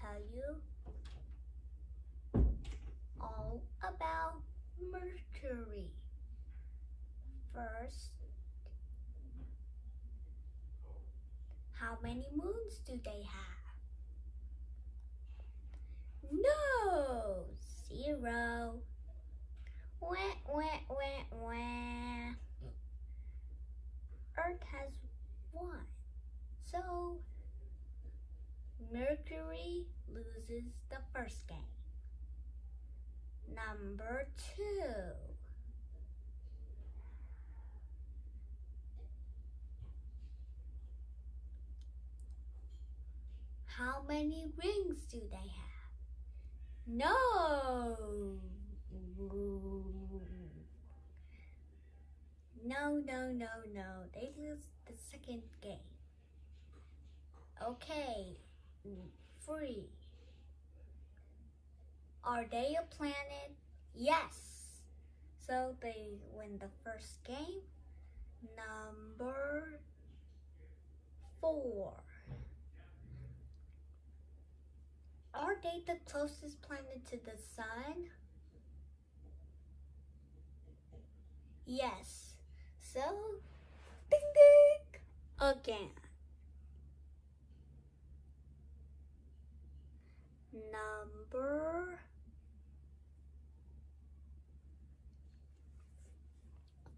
tell you all about Mercury. First, how many moons do they have? No, zero. Wah, wah, wah, wah. Earth has one. So, Mercury loses the first game. Number two. How many rings do they have? No. No, no, no, no. They lose the second game. Okay, free. Are they a planet? Yes. So they win the first game. Number four. Are they the closest planet to the sun? Yes. So, ding ding again. Number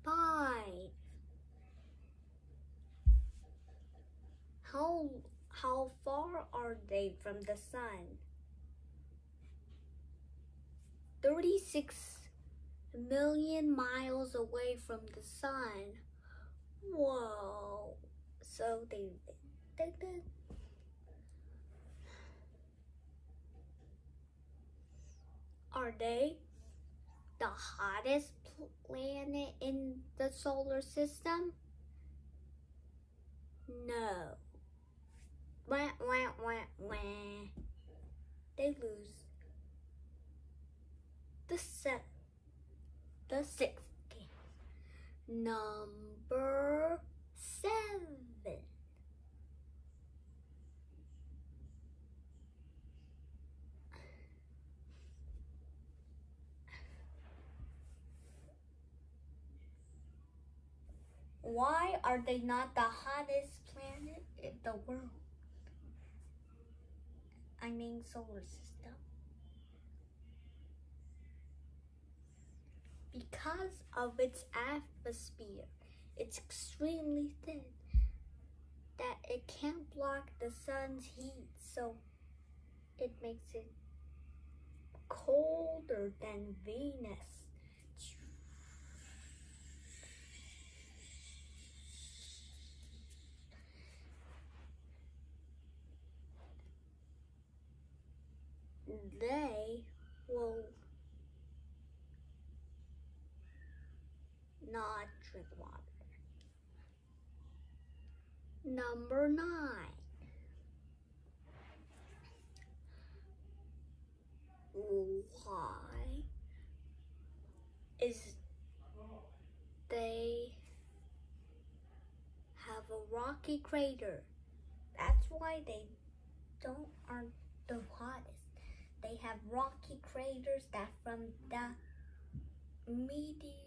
five. How how far are they from the sun? 36 million miles away from the sun. Whoa. So they, they, they Are they the hottest planet in the solar system? No. Wah, wah, wah, wah. They lose the set the sixth game. Number seven. Why are they not the hottest planet in the world? I mean solar system. Because of its atmosphere, it's extremely thin that it can't block the sun's heat, so it makes it colder than Venus. They will not drink water. Number nine. Why is they have a rocky crater? That's why they don't aren't the hottest. They have rocky craters that from the meteor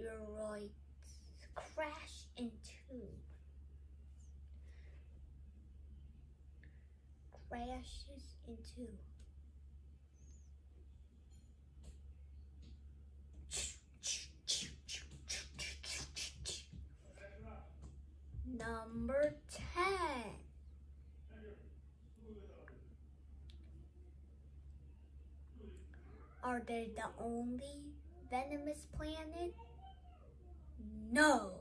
asteroids crash into crashes into number 10 are they the only venomous planet? No,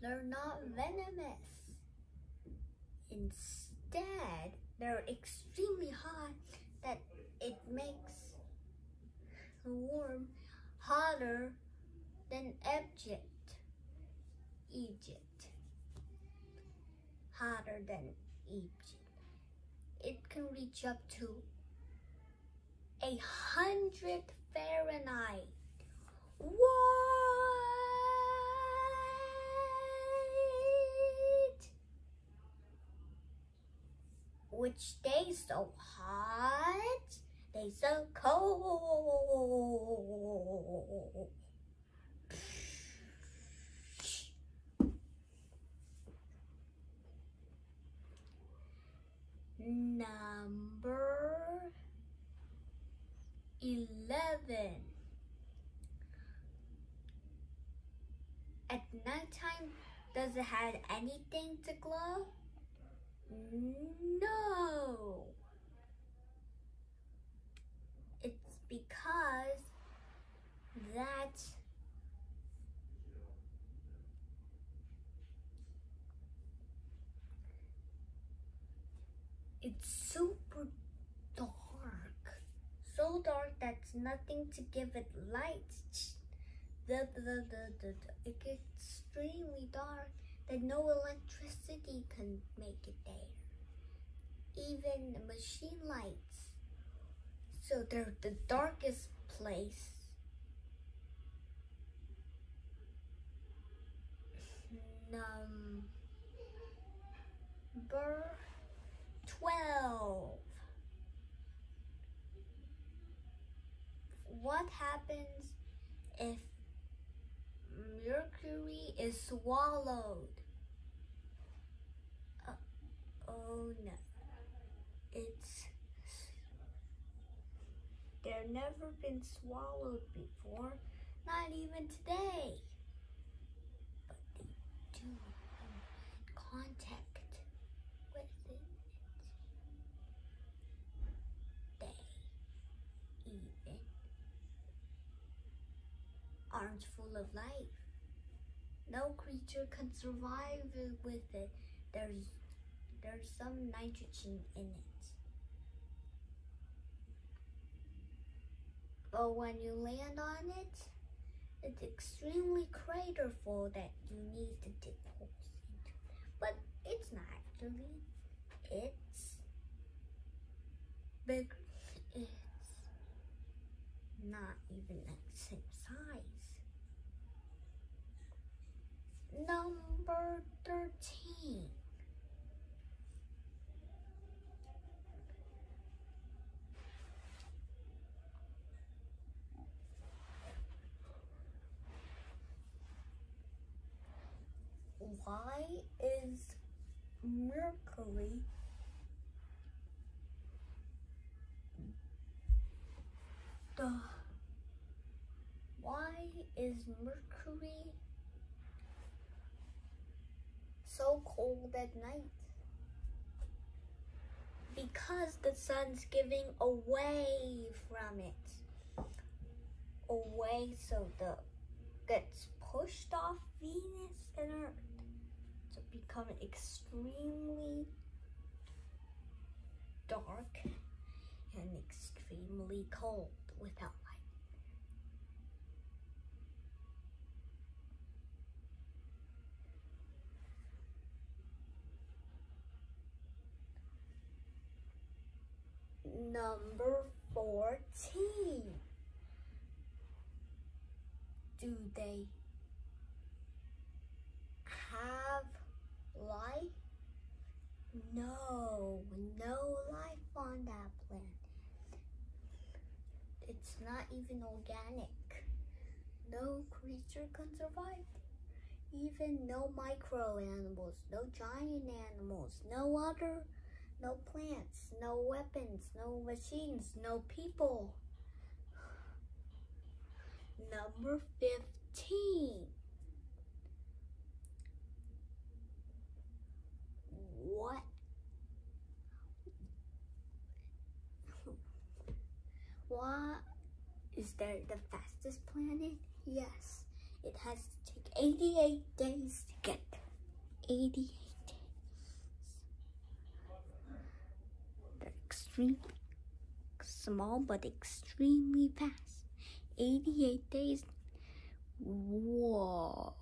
they're not venomous. Instead, they're extremely hot that it makes the warm hotter than Egypt. Egypt. Hotter than Egypt. It can reach up to a hundred Fahrenheit. Whoa! Which day so hot, they so cold. Number 11. At nighttime, does it have anything to glow? No. It's because that it's super dark. So dark that's nothing to give it light. The, the, the, the, it gets extremely dark that no electricity can make it there. Even the machine lights. So they're the darkest place. Number 12. What happens if mercury is swallowed? No. It's they've never been swallowed before, not even today. But they do contact with it. They even aren't full of life. No creature can survive with it. There's there's some nitrogen in it. But when you land on it, it's extremely craterful that you need to dig holes into. But it's not actually. It's big. It's not even the same size. Number 13. Why is Mercury the why is Mercury so cold at night? Because the sun's giving away from it. Away so the gets pushed off Venus and Earth become extremely dark and extremely cold without light. Number 14. Do they have life? No, no life on that planet. It's not even organic. No creature can survive. Even no micro animals, no giant animals, no other, no plants, no weapons, no machines, no people. Number 15. What? Is there the fastest planet? Yes. It has to take 88 days to get there. 88 days. They're extremely small but extremely fast. 88 days. Whoa.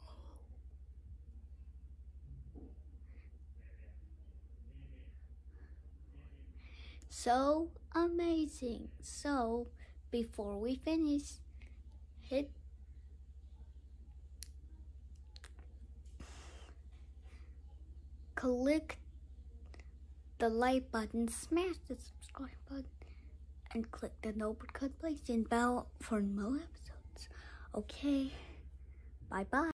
So amazing. So before we finish, hit click the like button, smash the subscribe button, and click the notification bell for more episodes. Okay, bye bye.